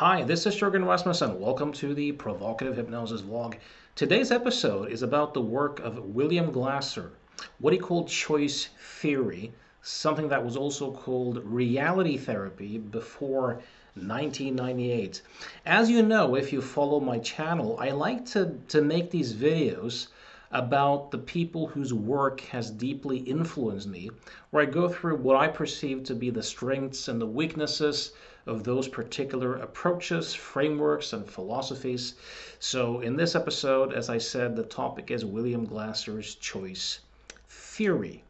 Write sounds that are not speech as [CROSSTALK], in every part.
Hi, this is Jurgen Rasmussen. Welcome to the Provocative Hypnosis vlog. Today's episode is about the work of William Glasser, what he called choice theory, something that was also called reality therapy before 1998. As you know, if you follow my channel, I like to, to make these videos about the people whose work has deeply influenced me, where I go through what I perceive to be the strengths and the weaknesses of those particular approaches, frameworks, and philosophies. So, in this episode, as I said, the topic is William Glasser's choice theory.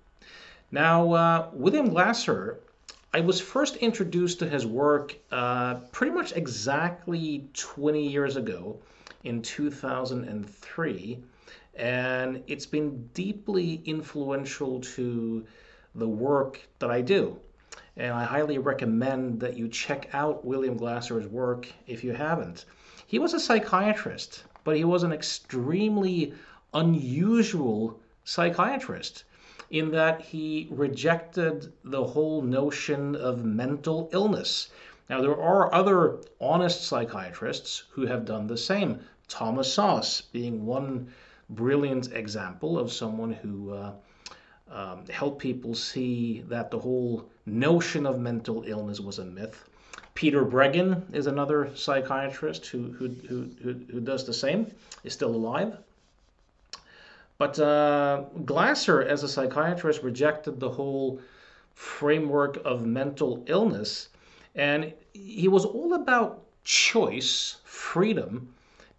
Now, uh, William Glasser, I was first introduced to his work uh, pretty much exactly 20 years ago in 2003 and it's been deeply influential to the work that I do. And I highly recommend that you check out William Glasser's work if you haven't. He was a psychiatrist, but he was an extremely unusual psychiatrist in that he rejected the whole notion of mental illness. Now, there are other honest psychiatrists who have done the same. Thomas Szasz being one brilliant example of someone who uh, um, helped people see that the whole notion of mental illness was a myth. Peter Breggin is another psychiatrist who, who, who, who, does the same, is still alive. But uh, Glasser, as a psychiatrist, rejected the whole framework of mental illness, and he was all about choice, freedom,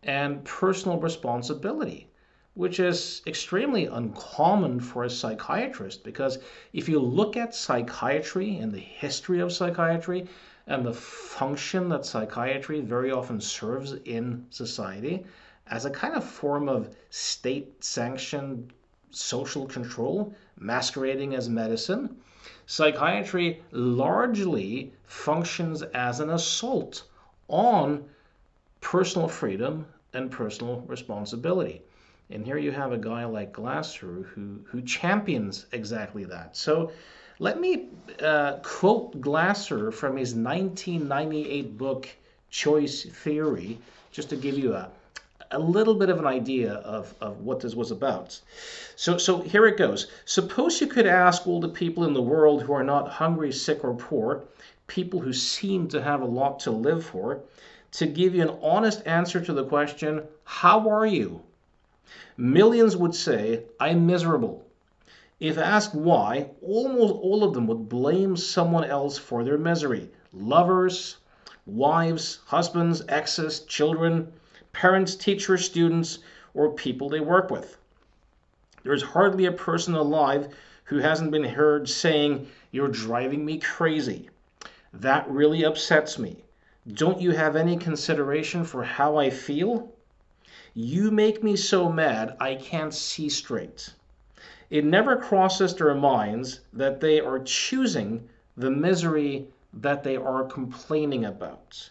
and personal responsibility which is extremely uncommon for a psychiatrist because if you look at psychiatry and the history of psychiatry and the function that psychiatry very often serves in society as a kind of form of state sanctioned social control masquerading as medicine, psychiatry largely functions as an assault on personal freedom and personal responsibility. And here you have a guy like Glasser who, who champions exactly that. So let me uh, quote Glasser from his 1998 book, Choice Theory, just to give you a, a little bit of an idea of, of what this was about. So, so here it goes. Suppose you could ask all the people in the world who are not hungry, sick, or poor, people who seem to have a lot to live for, to give you an honest answer to the question, How are you? Millions would say, I'm miserable. If asked why, almost all of them would blame someone else for their misery lovers, wives, husbands, exes, children, parents, teachers, students, or people they work with. There's hardly a person alive who hasn't been heard saying, You're driving me crazy. That really upsets me. Don't you have any consideration for how I feel? You make me so mad I can't see straight. It never crosses their minds that they are choosing the misery that they are complaining about.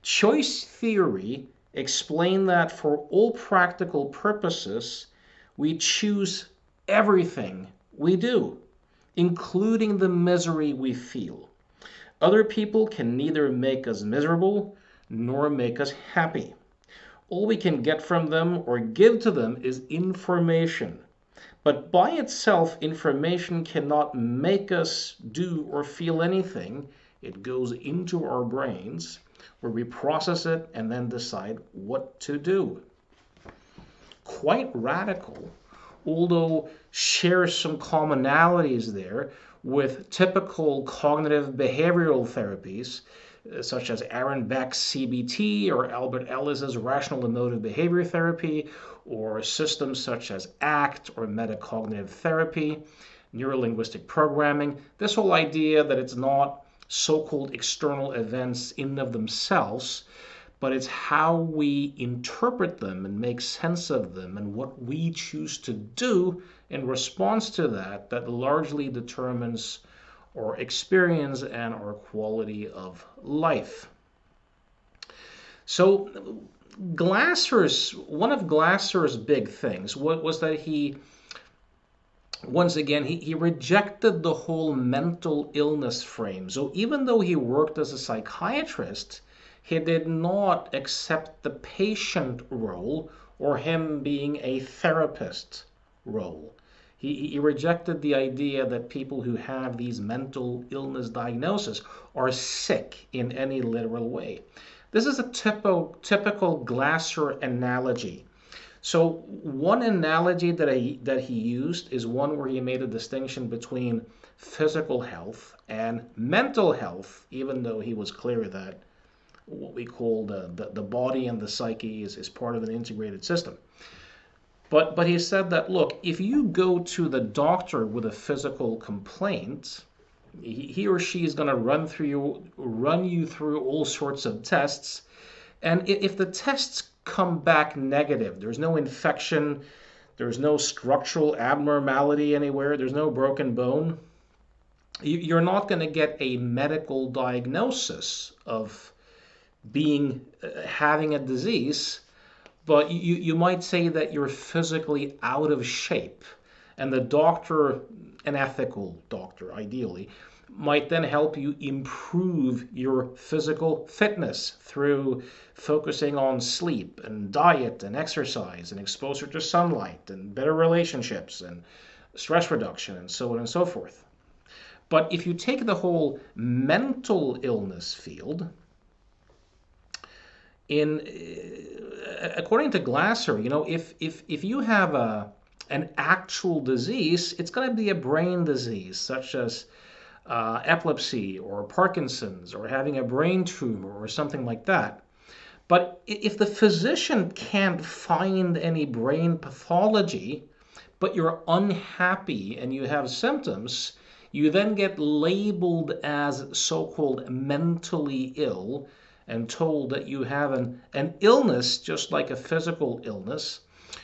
Choice theory explained that for all practical purposes, we choose everything we do, including the misery we feel. Other people can neither make us miserable nor make us happy all we can get from them or give to them is information. But by itself, information cannot make us do or feel anything. It goes into our brains where we process it and then decide what to do. Quite radical, although shares some commonalities there with typical cognitive behavioral therapies such as Aaron Beck's CBT or Albert Ellis's rational emotive behavior therapy, or systems such as ACT or metacognitive therapy, neurolinguistic programming. This whole idea that it's not so called external events in and of themselves, but it's how we interpret them and make sense of them and what we choose to do in response to that that largely determines or experience and our quality of life. So Glasser's one of Glasser's big things was that he once again he, he rejected the whole mental illness frame. So even though he worked as a psychiatrist, he did not accept the patient role or him being a therapist role. He, he rejected the idea that people who have these mental illness diagnoses are sick in any literal way. This is a typo, typical Glasser analogy. So one analogy that, I, that he used is one where he made a distinction between physical health and mental health, even though he was clear that what we call the, the, the body and the psyche is, is part of an integrated system. But, but he said that, look, if you go to the doctor with a physical complaint, he or she is going to run through you, run you through all sorts of tests. And if the tests come back negative, there's no infection, there's no structural abnormality anywhere, there's no broken bone, you're not going to get a medical diagnosis of being uh, having a disease, but you, you might say that you're physically out of shape. And the doctor, an ethical doctor ideally, might then help you improve your physical fitness through focusing on sleep and diet and exercise and exposure to sunlight and better relationships and stress reduction and so on and so forth. But if you take the whole mental illness field, in according to Glasser, you know, if if if you have a an actual disease, it's going to be a brain disease such as uh, epilepsy or Parkinson's or having a brain tumor or something like that. But if the physician can't find any brain pathology, but you're unhappy and you have symptoms, you then get labeled as so called mentally ill and told that you have an, an illness just like a physical illness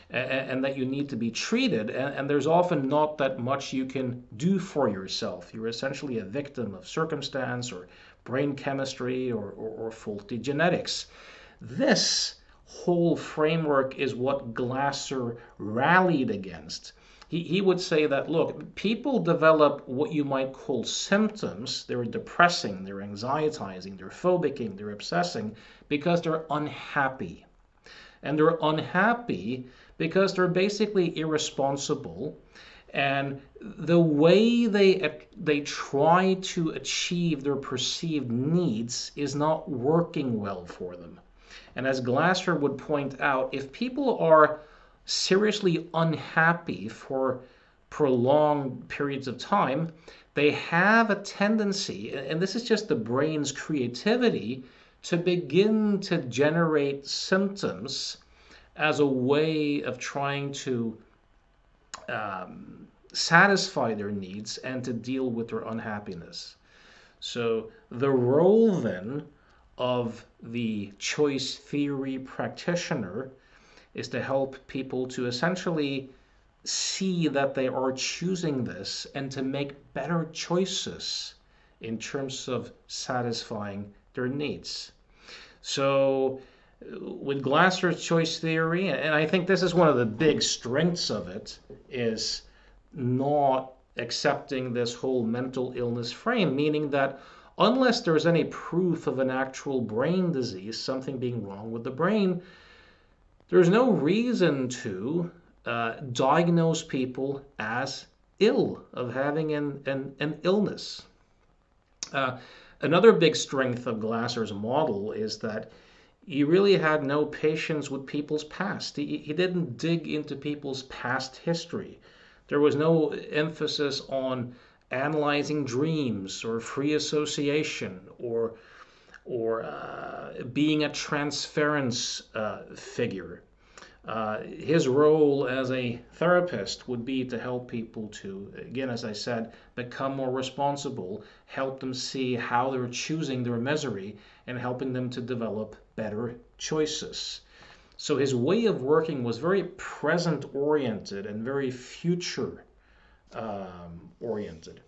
and, and that you need to be treated. And, and, there's often not that much you can do for yourself. You're essentially a victim of circumstance or brain chemistry or, or, or faulty genetics. This whole framework is what Glasser rallied against he, he would say that look, people develop what you might call symptoms. They're depressing, they're anxietizing, they're phobicking, they're obsessing because they're unhappy. And they're unhappy because they're basically irresponsible and the way they they try to achieve their perceived needs is not working well for them. And as Glasser would point out, if people are seriously unhappy for prolonged periods of time, they have a tendency, and this is just the brain's creativity, to begin to generate symptoms as a way of trying to um, satisfy their needs and to deal with their unhappiness. So, the role then of the choice theory practitioner is to help people to essentially see that they are choosing this and to make better choices in terms of satisfying their needs. So, uh, with Glasser's choice theory, and I think this is one of the big strengths of it, is not accepting this whole mental illness frame, meaning that unless there's any proof of an actual brain disease, something being wrong with the brain, there's no reason to uh, diagnose people as ill of having an, an, an illness. Uh, another big strength of Glasser's model is that he really had no patience with people's past. He, he didn't dig into people's past history. There was no emphasis on analyzing dreams or free association or or uh, being a transference uh, figure. Uh, his role as a therapist would be to help people to, again, as I said, become more responsible, help them see how they're choosing their misery, and helping them to develop better choices. So his way of working was very present oriented and very future um, oriented.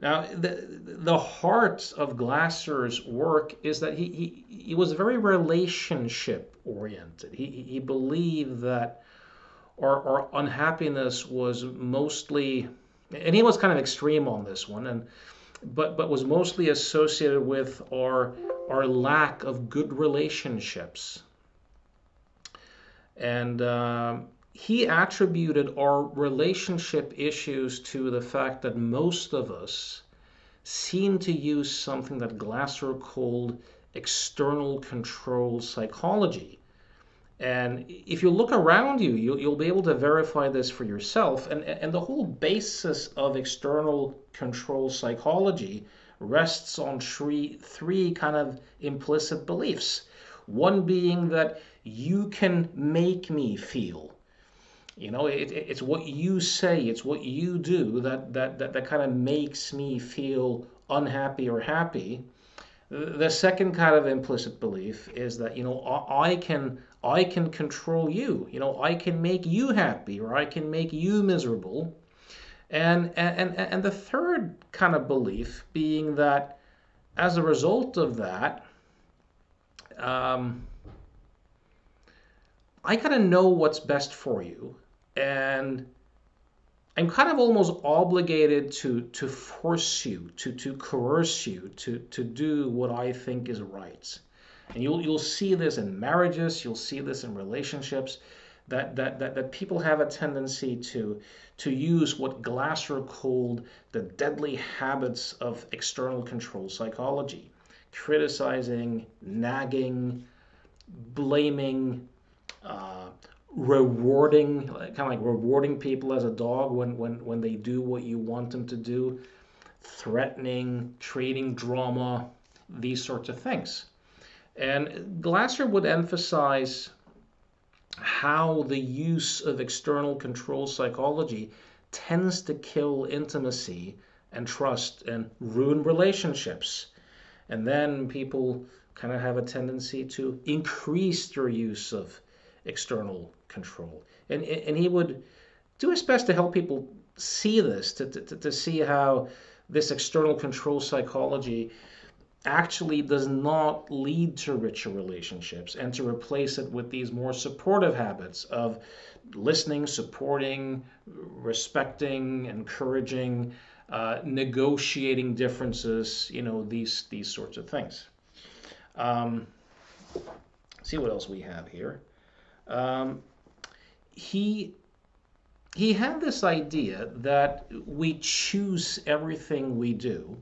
Now, the, the heart of Glasser's work is that he, he, he was very relationship oriented. He, he believed that our, our unhappiness was mostly, and he was kind of extreme on this one, and but but was mostly associated with our our lack of good relationships. And uh, he attributed our relationship issues to the fact that most of us seem to use something that Glasser called external control psychology. And if you look around you, you'll, you'll, be able to verify this for yourself. And, and the whole basis of external control psychology rests on three, three kind of implicit beliefs. One being that you can make me feel. You know, it, it's what you say, it's what you do that, that, that, that kind of makes me feel unhappy or happy. The second kind of implicit belief is that, you know, I can I can control you. You know, I can make you happy or I can make you miserable. And, and, and the third kind of belief being that as a result of that, um, I kind of know what's best for you. And I'm kind of almost obligated to, to force you, to, to coerce you to, to do what I think is right. And you'll, you'll see this in marriages, you'll see this in relationships that, that, that, that people have a tendency to, to use what Glasser called the deadly habits of external control psychology criticizing, nagging, blaming, uh, rewarding, kind of like rewarding people as a dog when, when, when they do what you want them to do, threatening, creating drama, these sorts of things. And Glasser would emphasize how the use of external control psychology tends to kill intimacy and trust and ruin relationships. And then people kind of have a tendency to increase their use of external control. And, and he would do his best to help people see this, to, to, to see how this external control psychology actually does not lead to richer relationships and to replace it with these more supportive habits of listening, supporting, respecting, encouraging, uh, negotiating differences, you know, these, these sorts of things. Um, see what else we have here. Um, he he had this idea that we choose everything we do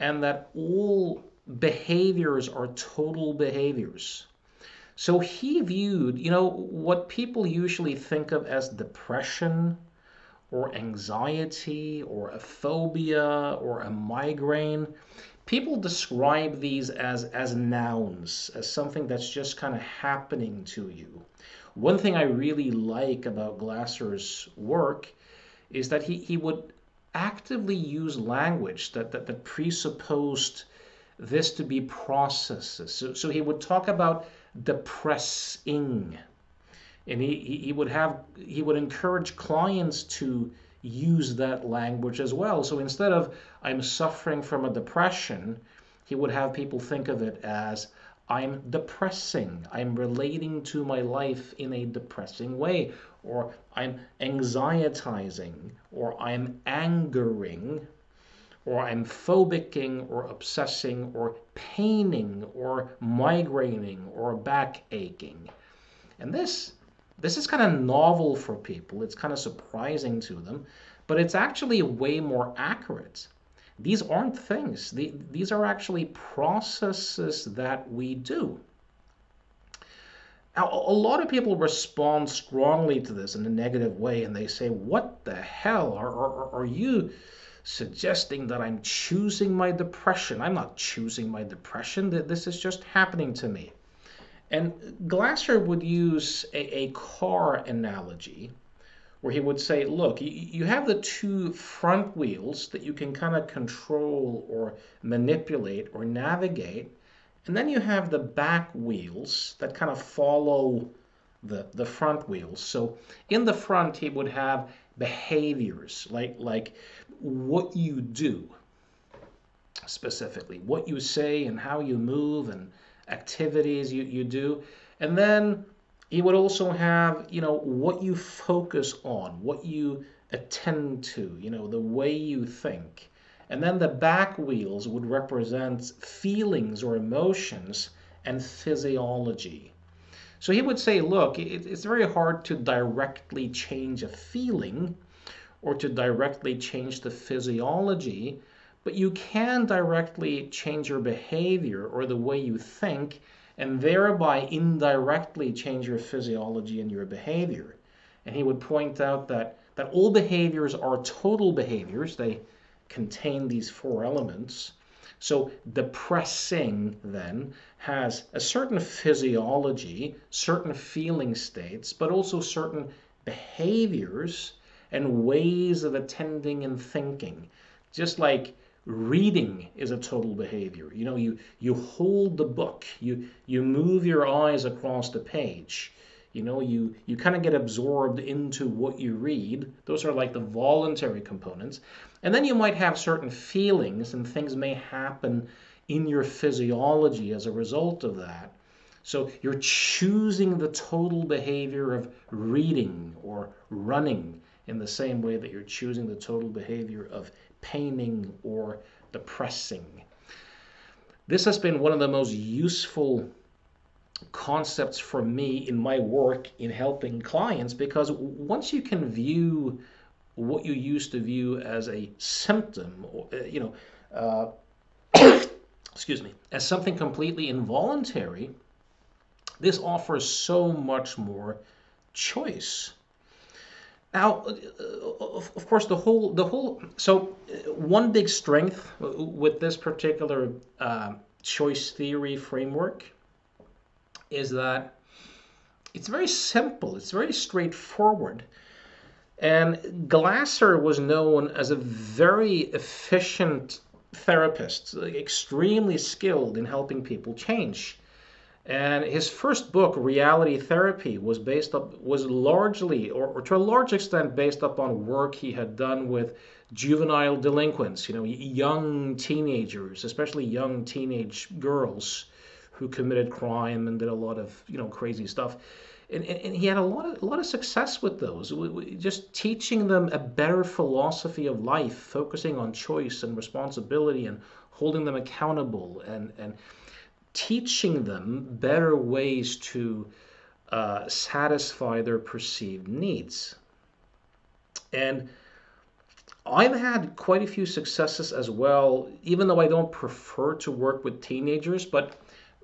and that all behaviors are total behaviors. So he viewed, you know, what people usually think of as depression or anxiety or a phobia or a migraine. People describe these as, as nouns, as something that's just kind of happening to you. One thing I really like about Glasser's work is that he, he would actively use language that, that, that presupposed this to be processes. So, so he would talk about depressing. And he, he would have he would encourage clients to use that language as well. So instead of I'm suffering from a depression, he would have people think of it as I'm depressing. I'm relating to my life in a depressing way, or I'm anxietizing, or I'm angering, or I'm phobicking, or obsessing, or paining, or migraining, or back aching. And this this is kind of novel for people. It's kind of surprising to them, but it's actually way more accurate. These aren't things. These are actually processes that we do. Now, a lot of people respond strongly to this in a negative way, and they say, What the hell? Are, are, are you suggesting that I'm choosing my depression? I'm not choosing my depression. This is just happening to me. And Glasser would use a, a car analogy where he would say, look, you have the two front wheels that you can kind of control or manipulate or navigate, and then you have the back wheels that kind of follow the, the front wheels. So in the front, he would have behaviors like, like what you do specifically, what you say and how you move and activities you, you do. And then he would also have, you know, what you focus on, what you attend to, you know, the way you think. And then the back wheels would represent feelings or emotions and physiology. So he would say, look, it's very hard to directly change a feeling or to directly change the physiology, but you can directly change your behavior or the way you think and thereby indirectly change your physiology and your behavior. And he would point out that, that all behaviors are total behaviors. They contain these four elements. So depressing then has a certain physiology, certain feeling states, but also certain behaviors and ways of attending and thinking. Just like reading is a total behavior. You know, you you hold the book, you you move your eyes across the page. You know, you you kind of get absorbed into what you read. Those are like the voluntary components. And then you might have certain feelings and things may happen in your physiology as a result of that. So you're choosing the total behavior of reading or running in the same way that you're choosing the total behavior of paining or depressing. This has been one of the most useful concepts for me in my work in helping clients because once you can view what you used to view as a symptom, or, uh, you know, uh, [COUGHS] excuse me, as something completely involuntary, this offers so much more choice. Now, uh, of course, the whole the whole so uh, one big strength with this particular uh, choice theory framework is that it's very simple. It's very straightforward. And Glasser was known as a very efficient therapist, extremely skilled in helping people change. And his first book, Reality Therapy, was based up was largely or, or, to a large extent based upon work he had done with juvenile delinquents, you know, young teenagers, especially young teenage girls who committed crime and did a lot of, you know, crazy stuff. And, and, and he had a lot of a lot of success with those. Just teaching them a better philosophy of life, focusing on choice and responsibility and holding them accountable and and teaching them better ways to uh, satisfy their perceived needs. And I've had quite a few successes as well, even though I don't prefer to work with teenagers, but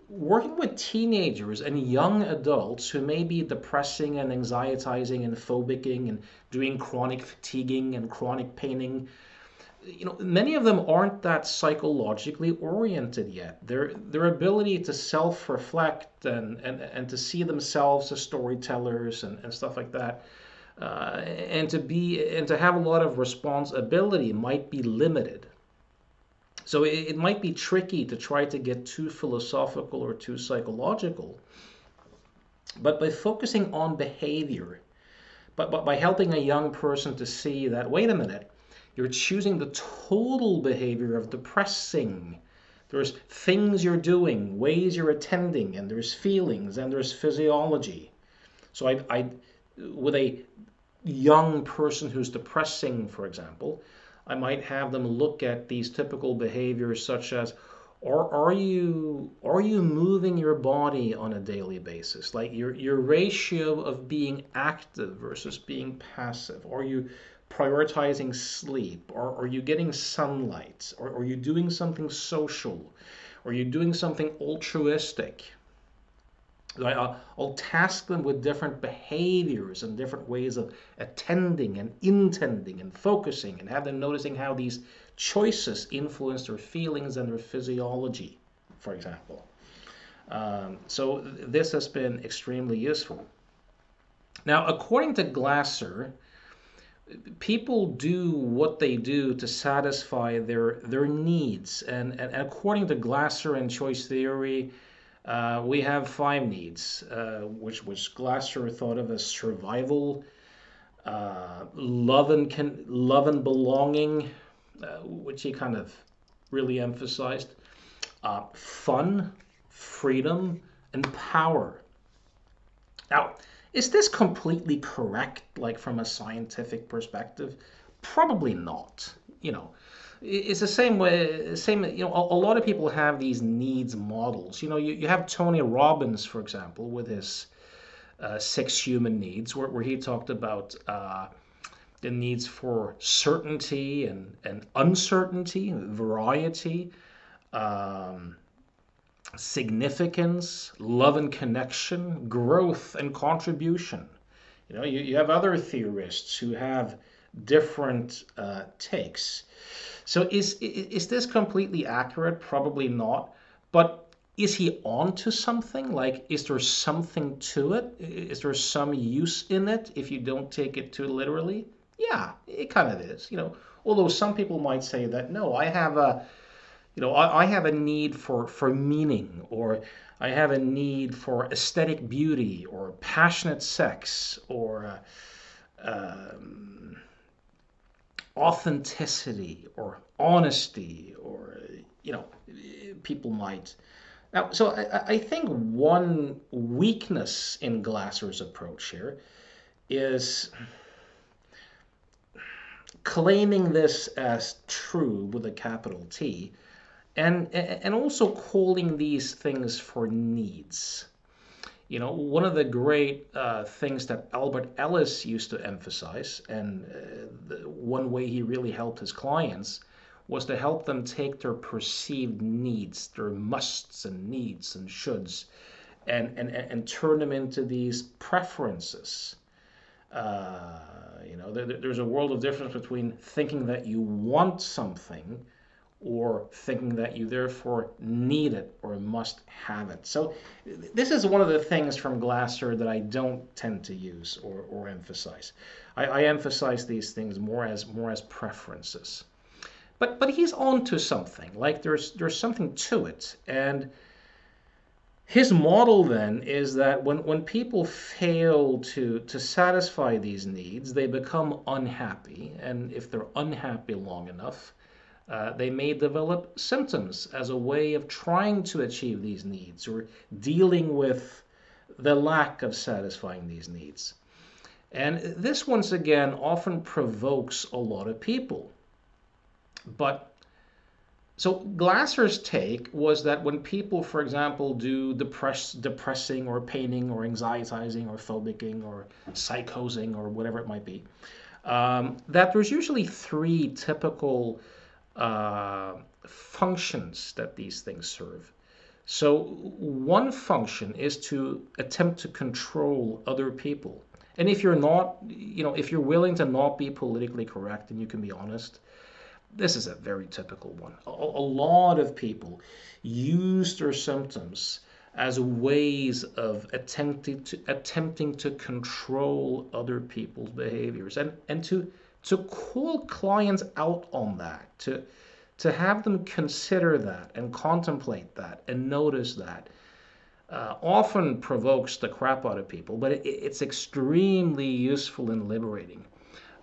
working with teenagers and young adults who may be depressing and anxietizing and phobicing and doing chronic fatiguing and chronic paining you know, many of them aren't that psychologically oriented yet. Their their ability to self-reflect and, and, and to see themselves as storytellers and, and stuff like that, uh, and to be and to have a lot of responsibility might be limited. So it, it might be tricky to try to get too philosophical or too psychological. But by focusing on behavior, but, but by helping a young person to see that, wait a minute, you're choosing the total behavior of depressing. There's things you're doing, ways you're attending, and there's feelings, and there's physiology. So I, I with a young person who's depressing, for example, I might have them look at these typical behaviors such as or are you are you moving your body on a daily basis like your your ratio of being active versus being passive are you prioritizing sleep? Or are you getting sunlight? Or are you doing something social? Or are you doing something altruistic? I'll, I'll task them with different behaviors and different ways of attending and intending and focusing and have them noticing how these choices influence their feelings and their physiology, for example. Um, so this has been extremely useful. Now, according to Glasser, people do what they do to satisfy their their needs. And, and according to glasser and choice theory uh, we have five needs uh, which which glasser thought of as survival uh, love and can, love and belonging uh, which he kind of really emphasized uh, fun freedom and power. Now is this completely correct, like from a scientific perspective? Probably not. You know, it's the same way same you know a, a, lot of people have these needs models you know you, you have tony robbins for example with his uh, six human needs where, where he talked about uh, the needs for certainty and, and uncertainty variety um, significance love and connection growth and contribution you know you, you have other theorists who have different uh, takes so is is this completely accurate? Probably not. But is he on to something? Like, is there something to it? Is there some use in it if you don't take it too literally? Yeah, it kind of is. You know, although some people might say that no, I have a, you know, I, I have a need for for meaning, or I have a need for aesthetic beauty, or passionate sex, or. Uh, um, authenticity or honesty or you know people might now so I, I think one weakness in glasser's approach here is claiming this as true with a capital T and and also calling these things for needs you know, one of the great uh, things that Albert Ellis used to emphasize, and uh, the one way he really helped his clients, was to help them take their perceived needs, their musts and needs and shoulds, and, and, and turn them into these preferences. Uh, you know, there, there's a world of difference between thinking that you want something or thinking that you therefore need it or must have it. So this is one of the things from Glasser that I don't tend to use or, or emphasize. I, I emphasize these things more as more as preferences. But but he's on to something. Like there's there's something to it. And his model then is that when, when people fail to, to satisfy these needs, they become unhappy. And if they're unhappy long enough, uh, they may develop symptoms as a way of trying to achieve these needs or dealing with the lack of satisfying these needs. And this, once again, often provokes a lot of people. But so Glasser's take was that when people, for example, do depress, depressing or painting or anxietizing or phobicing or psychosing or whatever it might be, um, that there's usually three typical uh, functions that these things serve. So one function is to attempt to control other people. And if you're not, you know, if you're willing to not be politically correct and you can be honest, this is a very typical one. A, a lot of people use their symptoms as ways of attempting to attempting to control other people's behaviors and and to to call clients out on that, to to have them consider that and contemplate that and notice that uh, often provokes the crap out of people, but it, it's extremely useful and liberating.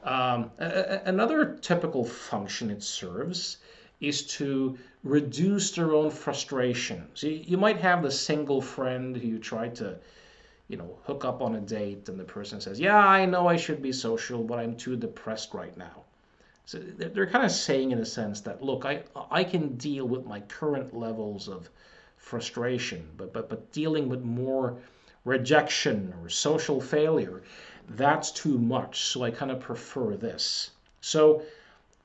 Um, a, another typical function it serves is to reduce their own frustration. So you, you might have the single friend who you try to you know, hook up on a date and the person says, Yeah, I know I should be social, but I'm too depressed right now. So they're kind of saying, in a sense, that look, I, I can deal with my current levels of frustration, but, but, but dealing with more rejection or social failure, that's too much. So I kind of prefer this. So,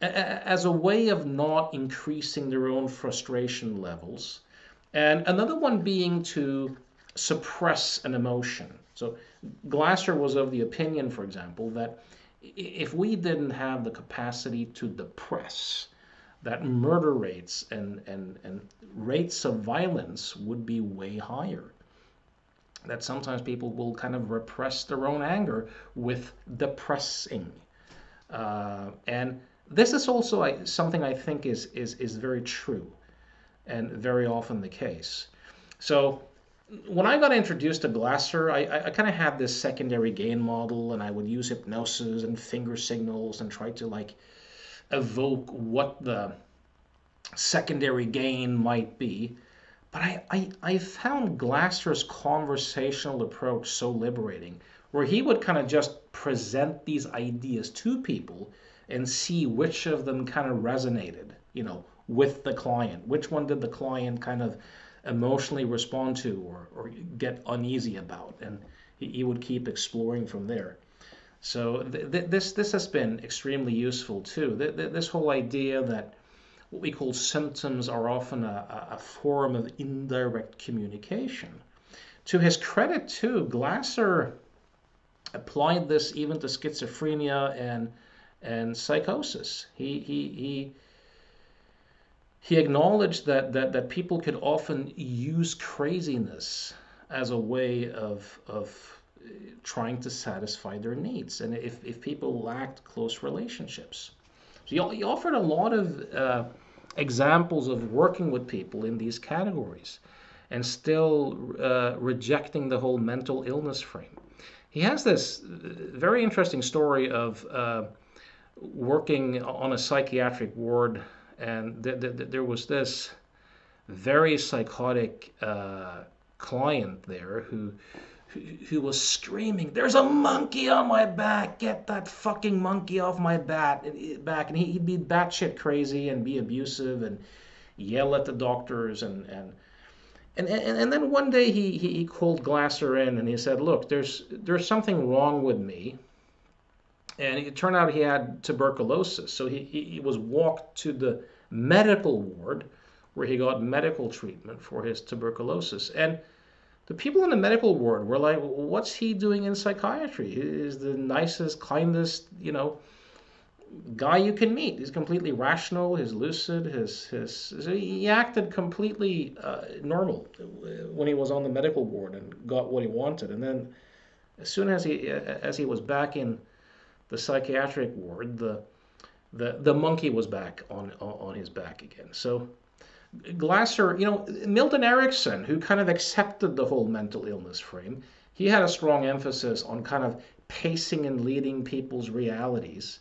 as a way of not increasing their own frustration levels, and another one being to suppress an emotion. So Glasser was of the opinion, for example, that if we didn't have the capacity to depress, that murder rates and, and, and rates of violence would be way higher. That sometimes people will kind of repress their own anger with depressing. Uh, and this is also something I think is, is, is very true and very often the case. So when I got introduced to Glasser, I, I, I kind of had this secondary gain model, and I would use hypnosis and finger signals and try to like evoke what the secondary gain might be. But I, I, I found Glasser's conversational approach so liberating, where he would kind of just present these ideas to people and see which of them kind of resonated you know, with the client? Which one did the client kind of emotionally respond to or, or get uneasy about? And he, would keep exploring from there. So th- th- this this has been extremely useful too. Th- this whole idea that what we call symptoms are often a, a form of indirect communication. To his credit too, Glasser applied this even to schizophrenia and and psychosis. He he he he acknowledged that that that people could often use craziness as a way of of trying to satisfy their needs and if, if people lacked close relationships. So he, he offered a lot of uh, examples of working with people in these categories and still uh, rejecting the whole mental illness frame. He has this uh, very interesting story of uh, working on a psychiatric ward, and th- th- there was this very psychotic uh, client there who who was screaming, "There's a monkey on my back! Get that fucking monkey off my bat back!" And he'd be batshit crazy and be abusive and yell at the doctors and and and and, and then one day he, he he called Glasser in and he said, "Look, there's there's something wrong with me." And it turned out he had tuberculosis, so he, he, he was walked to the medical ward where he got medical treatment for his tuberculosis. And the people in the medical ward were like, "What's he doing in psychiatry? He's the nicest, kindest, you know, guy you can meet. He's completely rational. He's lucid. His his he acted completely uh, normal when he was on the medical ward and got what he wanted. And then, as soon as he as he was back in the psychiatric ward, the the the monkey was back on on his back again. So Glasser, you know, Milton Erickson, who kind of accepted the whole mental illness frame, he had a strong emphasis on kind of pacing and leading people's realities.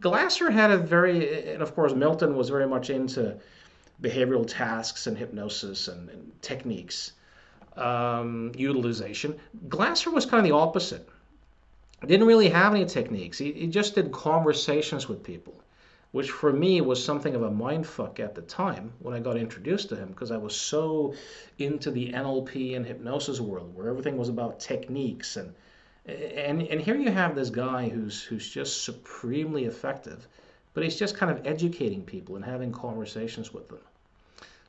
Glasser had a very, and of course, Milton was very much into behavioral tasks and hypnosis and, and techniques, um, utilization. Glasser was kind of the opposite. Didn't really have any techniques. He, he just did conversations with people which for me was something of a mindfuck at the time when I got introduced to him because I was so into the NLP and hypnosis world where everything was about techniques and and and here you have this guy who's who's just supremely effective, but he's just kind of educating people and having conversations with them.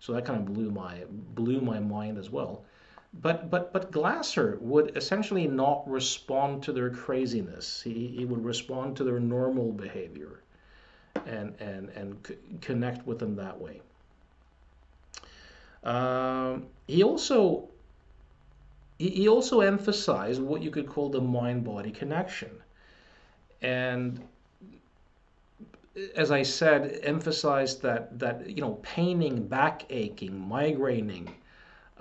So that kind of blew my blew my mind as well. But but but Glasser would essentially not respond to their craziness. He he would respond to their normal behavior and and and c- connect with them that way. Um, he also he also emphasized what you could call the mind-body connection, and as I said, emphasized that that you know paining, back aching, migraining,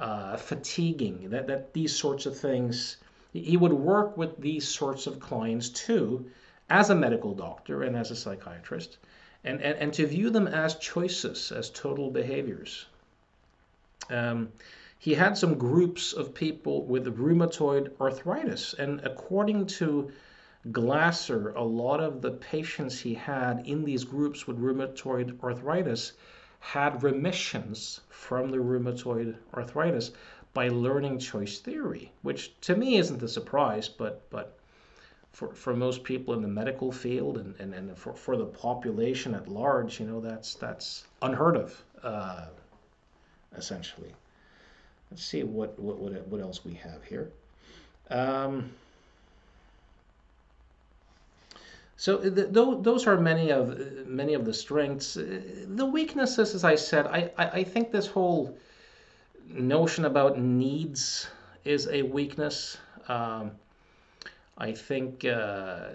uh, fatiguing, that that these sorts of things. He would work with these sorts of clients too as a medical doctor and as a psychiatrist, and, and, and to view them as choices, as total behaviors. Um, he had some groups of people with rheumatoid arthritis, and according to Glasser, a lot of the patients he had in these groups with rheumatoid arthritis had remissions from the rheumatoid arthritis by learning choice theory, which to me isn't a surprise, but but for, for most people in the medical field and, and, and for, for the population at large, you know, that's that's unheard of, uh, essentially. Let's see what, what, what, what else we have here. Um, so the, those are many of many of the strengths. The weaknesses, as I said, I, I, I think this whole notion about needs is a weakness. Um, I think, uh,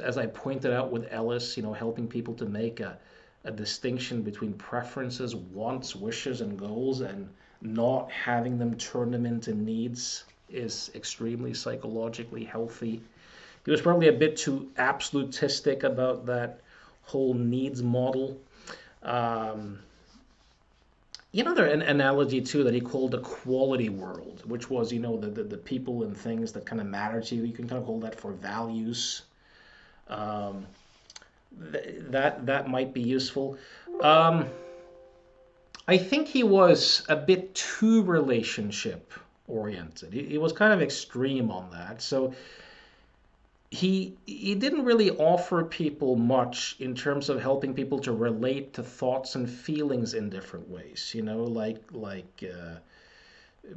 as I pointed out with Ellis, you know, helping people to make a, a distinction between preferences, wants, wishes, and goals, and not having them turn them into needs is extremely psychologically healthy. He was probably a bit too absolutistic about that whole needs model. Um, you know, an analogy too that he called the quality world, which was, you know, the, the, the people and things that kind of matter to you. You can kind of hold that for values. Um, th- that that might be useful. Um, I think he was a bit too relationship oriented. He, he was kind of extreme on that. So he he didn't really offer people much in terms of helping people to relate to thoughts and feelings in different ways. You know, like like uh,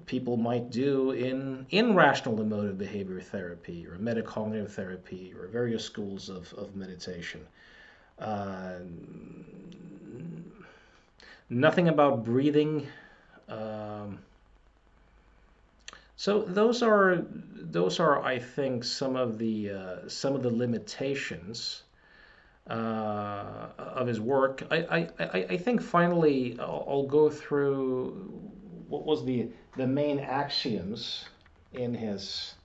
people might do in in rational emotive behavior therapy or metacognitive therapy or various schools of, of meditation. Uh, nothing about breathing. Um, so those are those are I think some of the uh, some of the limitations uh, of his work. I, I, I think finally I'll, I'll, go through what was the the main axioms in his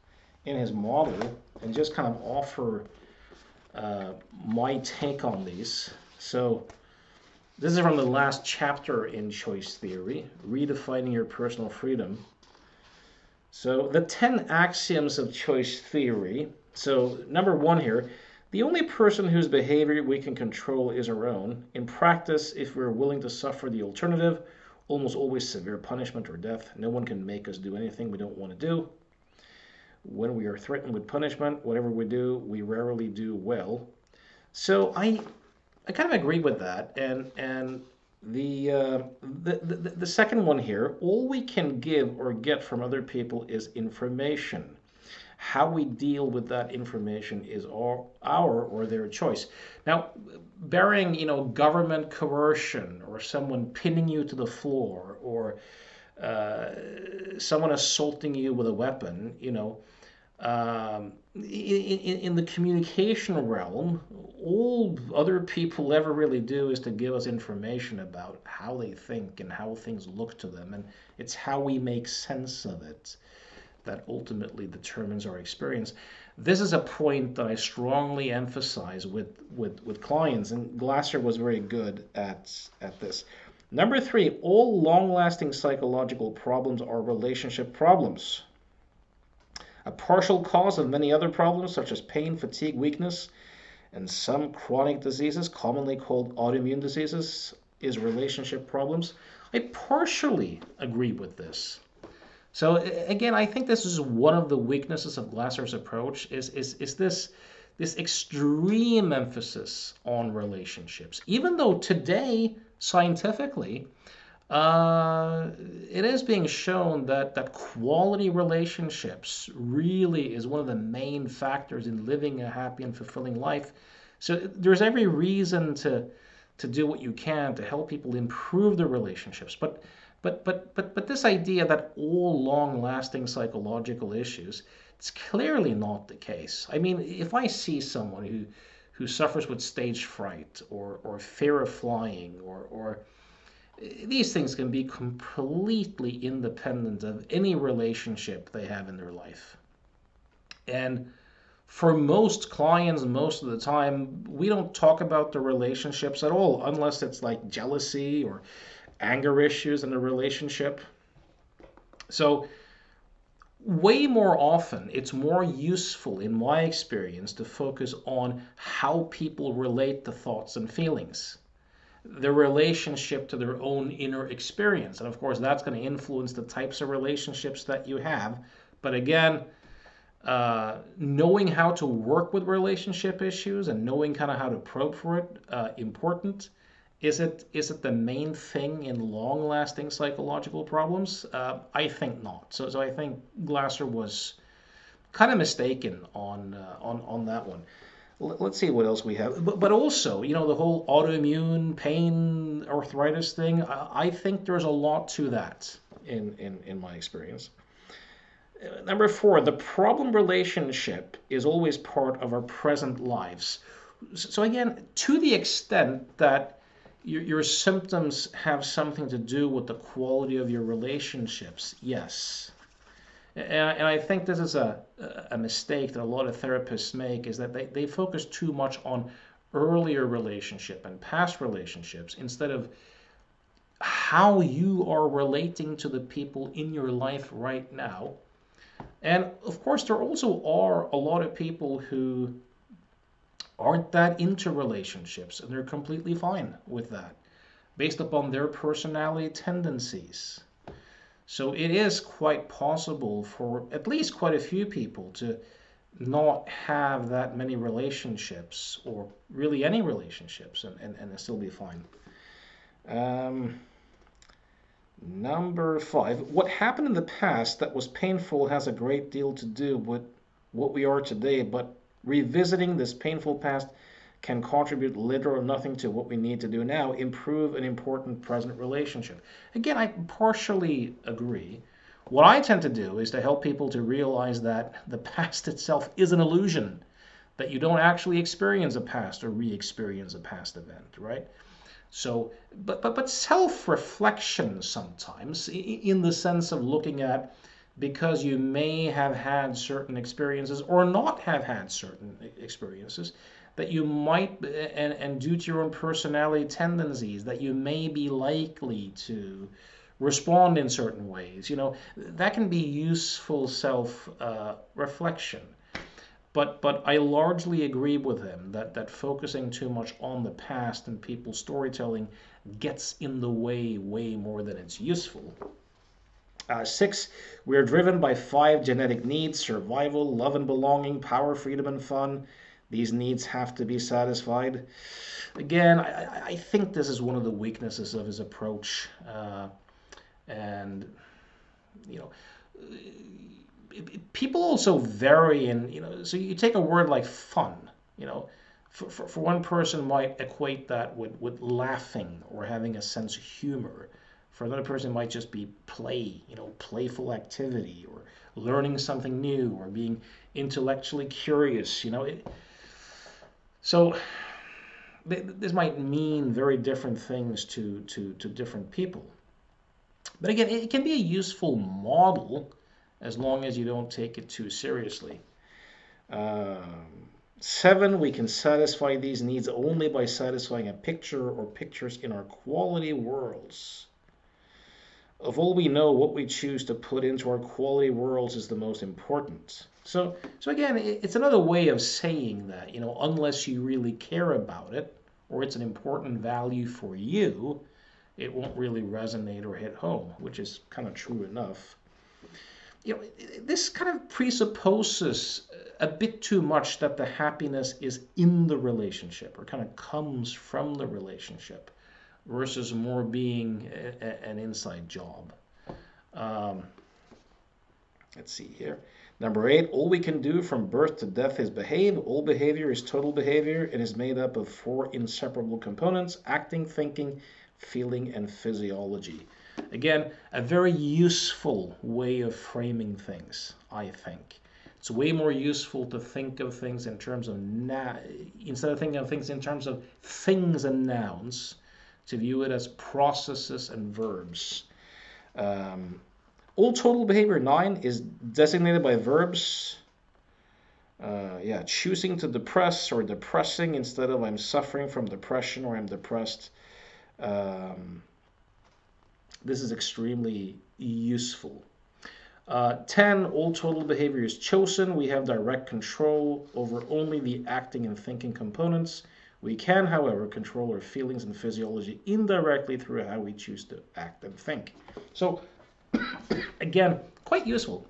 in his model and just kind of offer uh, my take on these. So this is from the last chapter in choice theory, redefining your personal freedom. So the 10 axioms of choice theory. So number one here, the only person whose behavior we can control is our own. In practice, if we're willing to suffer the alternative, almost always severe punishment or death, no one can make us do anything we don't want to do. When we are threatened with punishment, whatever we do, we rarely do well. So I I kind of agree with that. And and the, uh, the, the, second one here, all we can give or get from other people is information. How we deal with that information is our, our or their choice. Now, bearing you know government coercion or someone pinning you to the floor or uh, someone assaulting you with a weapon, you know, um, in, in, the communication realm, all other people ever really do is to give us information about how they think and how things look to them. And it's how we make sense of it that ultimately determines our experience. This is a point that I strongly emphasize with, with, with clients, and Glasser was very good at, at this. Number three, all long lasting psychological problems are relationship problems. A partial cause of many other problems, such as pain, fatigue, weakness, and some chronic diseases, commonly called autoimmune diseases, is relationship problems. I partially agree with this. So again, I think this is one of the weaknesses of Glasser's approach is, is, is this, this extreme emphasis on relationships. Even though today, scientifically, uh, it is being shown that, that quality relationships really is one of the main factors in living a happy and fulfilling life. So there's every reason to to do what you can to help people improve their relationships. But but but but but this idea that all long-lasting psychological issues, it's clearly not the case. I mean, if I see someone who who suffers with stage fright or or fear of flying or or these things can be completely independent of any relationship they have in their life. And for most clients, most of the time, we don't talk about the relationships at all, unless it's like jealousy or anger issues in the relationship. So, way more often, it's more useful, in my experience, to focus on how people relate to thoughts and feelings the relationship to their own inner experience. And of course, that's going to influence the types of relationships that you have. But again, uh, knowing how to work with relationship issues and knowing kind of how to probe for it, uh, important. Is it is it the main thing in long-lasting psychological problems? Uh, I think not. So so I think Glasser was kind of mistaken on uh, on on that one let's see what else we have. But, but also, you know, the whole autoimmune pain, arthritis thing, I, I think there's a lot to that in, in, in my experience. Uh, number four, the problem relationship is always part of our present lives. So, again, to the extent that your, your symptoms have something to do with the quality of your relationships, yes. And, and I think this is a, a mistake that a lot of therapists make is that they, they focus too much on earlier relationship and past relationships instead of how you are relating to the people in your life right now. And of course, there also are a lot of people who aren't that into relationships and they're completely fine with that. based upon their personality tendencies. So it is quite possible for at least quite a few people to not have that many relationships or really any relationships and, and, and still be fine. Um, number five, what happened in the past that was painful has a great deal to do with what we are today, but revisiting this painful past can contribute little or nothing to what we need to do now, improve an important present relationship. Again, I partially agree. What I tend to do is to help people to realize that the past [LAUGHS] itself is an illusion, that you don't actually experience a past or re-experience a past event, right? So, but but but self-reflection sometimes, in the sense of looking at because you may have had certain experiences or not have had certain experiences, that you might, and, and due to your own personality tendencies, that you may be likely to respond in certain ways. You know, that can be useful self uh, reflection. But, but I largely agree with him that, that focusing too much on the past and people's storytelling gets in the way way more than it's useful. Uh, six, we are driven by five genetic needs survival, love and belonging, power, freedom, and fun. These needs have to be satisfied. Again, I, I think this is one of the weaknesses of his approach. Uh, and, you know, people also vary in, you know, so you take a word like fun, you know, for, for, for one person might equate that with, with laughing or having a sense of humor. For another person, might just be play, you know, playful activity or learning something new or being intellectually curious. You know, it, so this might mean very different things to, to, to different people. But again, it can be a useful model as long as you don't take it too seriously. Um, seven, we can satisfy these needs only by satisfying a picture or pictures in our quality worlds. Of all we know, what we choose to put into our quality worlds is the most important. So, so again, it's another way of saying that, you know, unless you really care about it or it's an important value for you, it won't really resonate or hit home, which is kind of true enough. You know, this kind of presupposes a bit too much that the happiness is in the relationship or kind of comes from the relationship versus more being a, a, an inside job. Um, let's see here. Number eight, all we can do from birth to death is behave. All behavior is total behavior and is made up of four inseparable components acting, thinking, feeling, and physiology. Again, a very useful way of framing things, I think. It's way more useful to think of things in terms of now, instead of thinking of things in terms of things and nouns, to view it as processes and verbs. Um, all total behavior 9 is designated by verbs. Uh, yeah, choosing to depress or depressing instead of I'm suffering from depression or I'm depressed. Um, this is extremely useful. Uh, 10, all total behavior is chosen. We have direct control over only the acting and thinking components. We can, however, control our feelings and physiology indirectly through how we choose to act and think. So [COUGHS] Again, quite useful.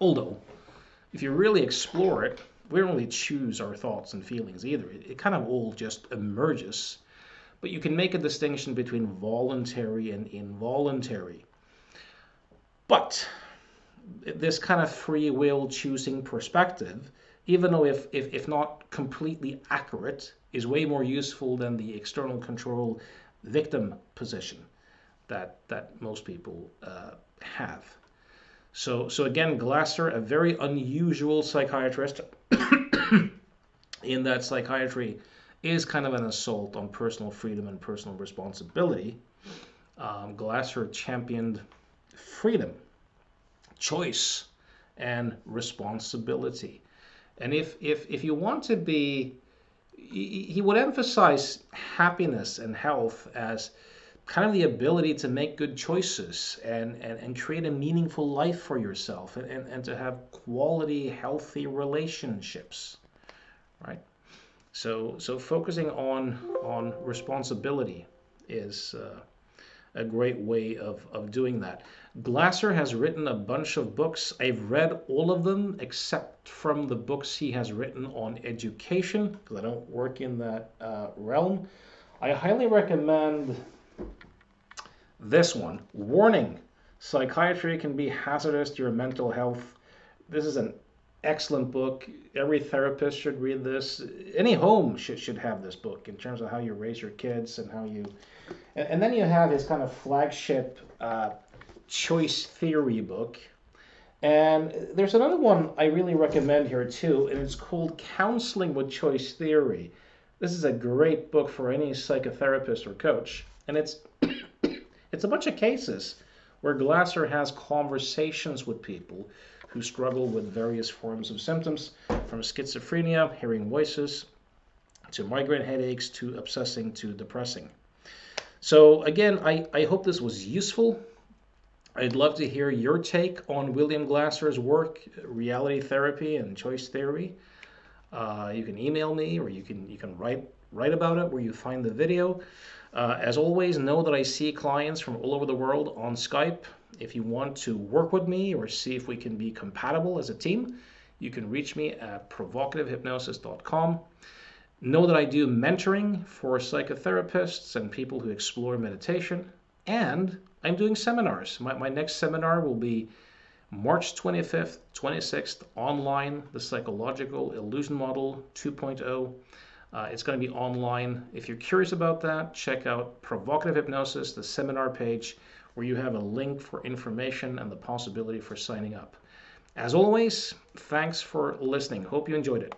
Although, if you really explore it, we don't really choose our thoughts and feelings either. It, it kind of all just emerges. But you can make a distinction between voluntary and involuntary. But this kind of free will choosing perspective, even though if, if, if not completely accurate, is way more useful than the external control victim position that that most people uh, have. So so again, Glasser, a very unusual psychiatrist, [COUGHS] in that psychiatry is kind of an assault on personal freedom and personal responsibility. Um, Glasser championed freedom, choice, and responsibility. And if if if you want to be, he would emphasize happiness and health as kind of the ability to make good choices and, and, and create a meaningful life for yourself and, and, and to have quality, healthy relationships, right? So, so focusing on, on responsibility is uh, a great way of, of doing that. Glasser has written a bunch of books. I've read all of them except from the books he has written on education because I don't work in that uh, realm. I highly recommend this one. Warning Psychiatry can be hazardous to your mental health. This is an excellent book. Every therapist should read this. Any home should, should have this book in terms of how you raise your kids and how you. And, and then you have his kind of flagship uh, choice theory book. And there's another one I really recommend here too, and it's called Counseling with Choice Theory. This is a great book for any psychotherapist or coach, and it's [COUGHS] it's a bunch of cases where Glasser has conversations with people who struggle with various forms of symptoms, from schizophrenia, hearing voices, to migraine headaches, to obsessing, to depressing. So, again, I, I hope this was useful. I'd love to hear your take on William Glasser's work, reality therapy and choice theory. Uh, you can email me or you can you can write write about it where you find the video. Uh, as always, know that I see clients from all over the world on Skype. If you want to work with me or see if we can be compatible as a team, you can reach me at provocativehypnosis.com. Know that I do mentoring for psychotherapists and people who explore meditation, and I'm doing seminars. My, my next seminar will be March 25th, 26th, online, the Psychological Illusion Model 2.0. Uh, it's going to be online. If you're curious about that, check out Provocative Hypnosis, the seminar page, where you have a link for information and the possibility for signing up. As always, thanks for listening. Hope you enjoyed it.